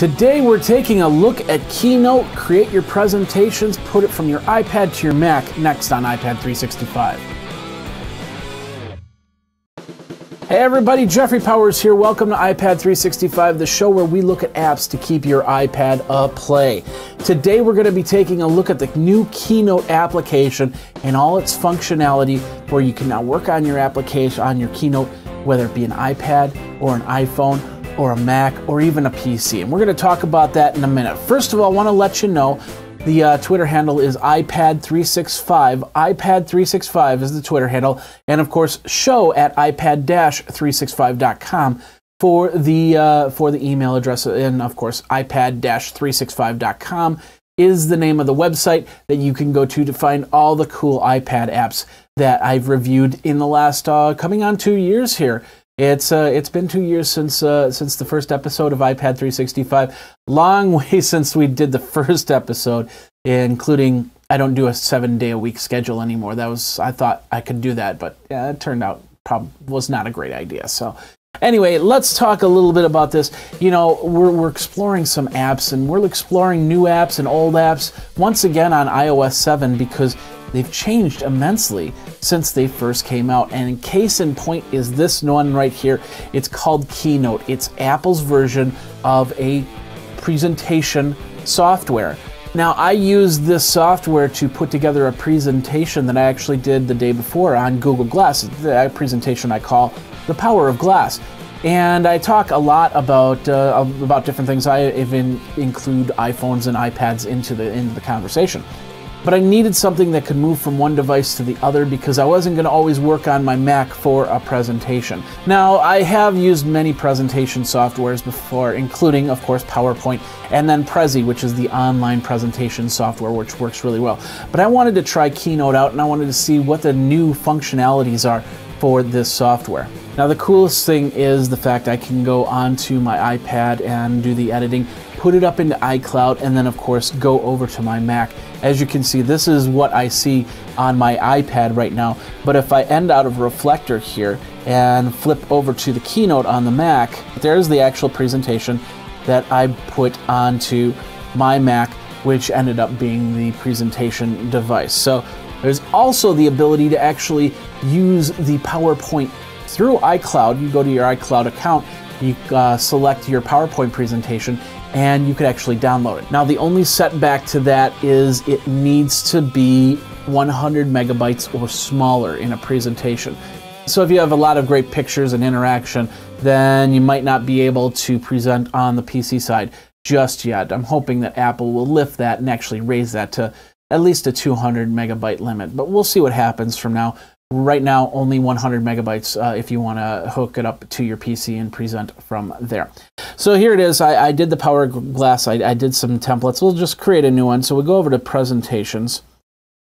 Today we're taking a look at Keynote, create your presentations, put it from your iPad to your Mac next on iPad 365. Hey everybody, Jeffrey Powers here. Welcome to iPad 365, the show where we look at apps to keep your iPad a play. Today we're going to be taking a look at the new Keynote application and all its functionality where you can now work on your application on your Keynote, whether it be an iPad or an iPhone or a Mac or even a PC. And we're going to talk about that in a minute. First of all, I want to let you know the uh, Twitter handle is iPad365. iPad365 is the Twitter handle. And of course, show at iPad-365.com for the uh, for the email address. And of course, iPad-365.com is the name of the website that you can go to to find all the cool iPad apps that I've reviewed in the last uh, coming on two years here. It's uh, it's been two years since uh, since the first episode of iPad 365. Long way since we did the first episode, including I don't do a seven day a week schedule anymore. That was I thought I could do that, but yeah, it turned out probably was not a great idea. So Anyway, let's talk a little bit about this. You know, we're, we're exploring some apps and we're exploring new apps and old apps once again on iOS 7 because they've changed immensely since they first came out. And case in point is this one right here. It's called Keynote. It's Apple's version of a presentation software. Now, I used this software to put together a presentation that I actually did the day before on Google Glass. The presentation I call The Power of Glass. And I talk a lot about uh, about different things. I even include iPhones and iPads into the into the conversation but I needed something that could move from one device to the other because I wasn't going to always work on my Mac for a presentation. Now, I have used many presentation softwares before, including, of course, PowerPoint and then Prezi, which is the online presentation software, which works really well. But I wanted to try Keynote out and I wanted to see what the new functionalities are for this software. Now, the coolest thing is the fact I can go onto my iPad and do the editing, put it up into iCloud, and then, of course, go over to my Mac as you can see, this is what I see on my iPad right now. But if I end out of Reflector here and flip over to the Keynote on the Mac, there's the actual presentation that I put onto my Mac, which ended up being the presentation device. So there's also the ability to actually use the PowerPoint through iCloud. You go to your iCloud account, you uh, select your PowerPoint presentation, and you could actually download it. Now, the only setback to that is it needs to be 100 megabytes or smaller in a presentation. So if you have a lot of great pictures and interaction, then you might not be able to present on the PC side just yet. I'm hoping that Apple will lift that and actually raise that to at least a 200 megabyte limit, but we'll see what happens from now. Right now, only 100 megabytes uh, if you want to hook it up to your PC and present from there. So here it is. I, I did the Power Glass. I, I did some templates. We'll just create a new one. So we'll go over to Presentations,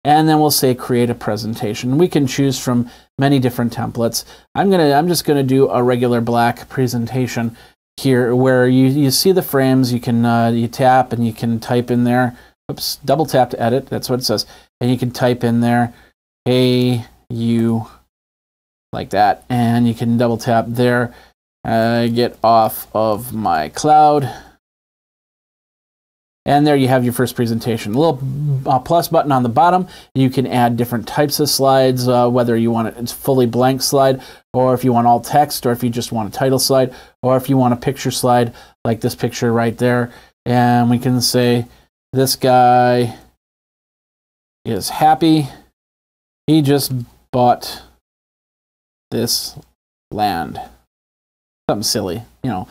and then we'll say Create a Presentation. We can choose from many different templates. I'm gonna. I'm just gonna do a regular black presentation here, where you you see the frames. You can uh, you tap and you can type in there. Oops, double tap to edit. That's what it says, and you can type in there. Hey you like that and you can double tap there uh, get off of my cloud and there you have your first presentation. A little uh, plus button on the bottom. You can add different types of slides, uh, whether you want it's fully blank slide, or if you want all text, or if you just want a title slide, or if you want a picture slide, like this picture right there. And we can say, this guy is happy. He just bought this land. Something silly, you know.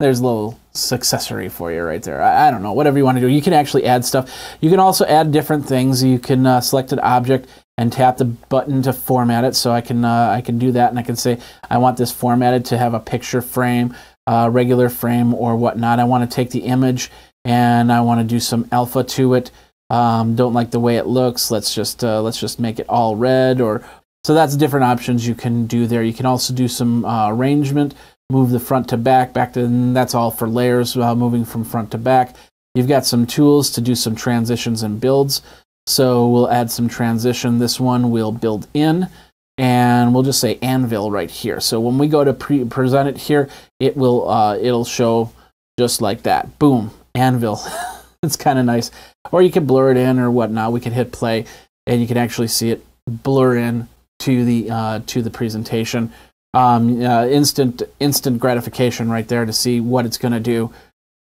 There's a little successory for you right there. I, I, don't know, whatever you want to do. You can actually add stuff. You can also add different things. You can uh, select an object and tap the button to format it. So I can uh, I can do that, and I can say I want this formatted to have a picture frame, uh, regular frame, or whatnot. I want to take the image and I want to do some alpha to it. Um, don't like the way it looks. Let's just uh, let's just make it all red or so that's different options you can do there. You can also do some uh, arrangement, move the front to back, back to, that's all for layers, uh, moving from front to back. You've got some tools to do some transitions and builds. So we'll add some transition. This one we'll build in and we'll just say anvil right here. So when we go to pre present it here, it will, uh, it'll show just like that. Boom, Anvil. it's kind of nice. Or you can blur it in or whatnot. We can hit play, and you can actually see it blur in to the uh, to the presentation. Um, uh, instant instant gratification right there to see what it's going to do,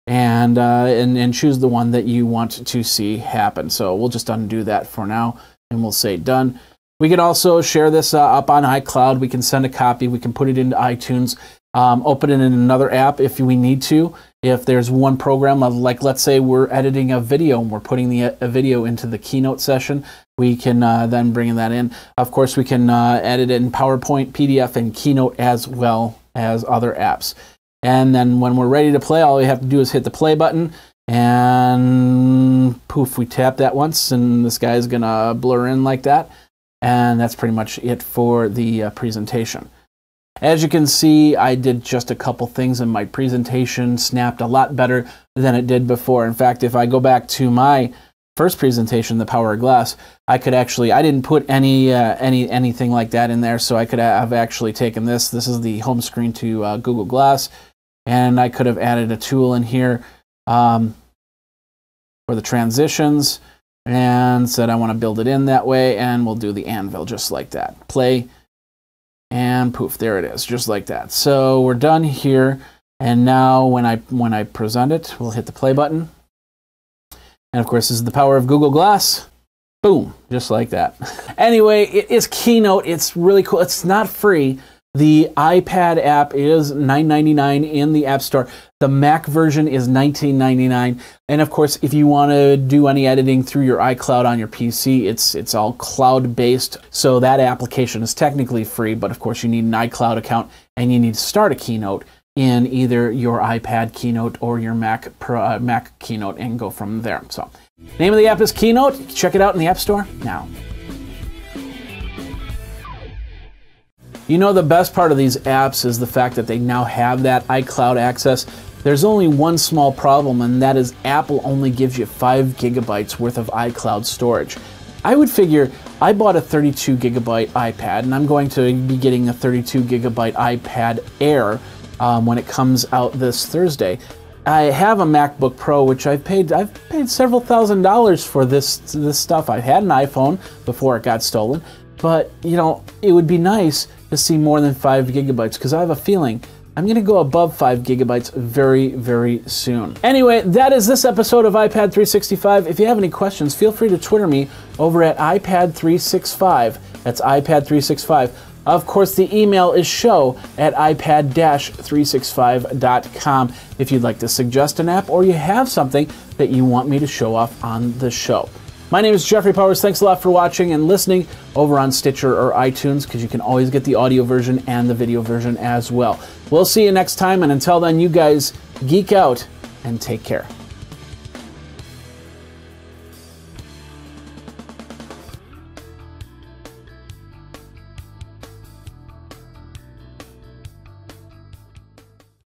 and, uh, and and choose the one that you want to see happen. So we'll just undo that for now, and we'll say done. We can also share this uh, up on iCloud. We can send a copy. We can put it into iTunes. Um, open it in another app if we need to. If there's one program, like let's say we're editing a video and we're putting the a video into the keynote session, we can uh, then bring that in. Of course, we can uh, edit it in PowerPoint, PDF, and Keynote as well as other apps. And then when we're ready to play, all we have to do is hit the play button and poof, we tap that once and this guy's gonna blur in like that. And that's pretty much it for the uh, presentation. As you can see, I did just a couple things and my presentation snapped a lot better than it did before. In fact, if I go back to my first presentation, the power of glass, I could actually, I didn't put any, uh, any, anything like that in there. So I could have actually taken this. This is the home screen to uh, Google Glass. And I could have added a tool in here um, for the transitions and said I want to build it in that way. And we'll do the anvil just like that. Play and poof, there it is, just like that. So we're done here. And now when I, when I present it, we'll hit the play button. And of course, this is the power of Google Glass. Boom, just like that. Anyway, it is Keynote. It's really cool. It's not free. The iPad app is $9.99 in the App Store. The Mac version is $19.99. And of course, if you want to do any editing through your iCloud on your PC, it's it's all cloud-based. So that application is technically free, but of course you need an iCloud account and you need to start a Keynote in either your iPad Keynote or your Mac uh, Mac Keynote and go from there. So, name of the app is Keynote. Check it out in the App Store now. You know, the best part of these apps is the fact that they now have that iCloud access. There's only one small problem, and that is Apple only gives you 5 gigabytes worth of iCloud storage. I would figure I bought a 32 gigabyte iPad, and I'm going to be getting a 32 gigabyte iPad Air um, when it comes out this Thursday. I have a MacBook Pro, which I've paid I've paid several thousand dollars for this this stuff. I had an iPhone before it got stolen, but you know it would be nice to see more than 5 gigabytes because I have a feeling I'm going to go above 5 gigabytes very, very soon. Anyway, that is this episode of iPad 365. If you have any questions, feel free to Twitter me over at iPad365. That's iPad365. Of course, the email is show at ipad-365.com if you'd like to suggest an app or you have something that you want me to show off on the show. My name is Jeffrey Powers. Thanks a lot for watching and listening over on Stitcher or iTunes because you can always get the audio version and the video version as well. We'll see you next time, and until then, you guys geek out and take care.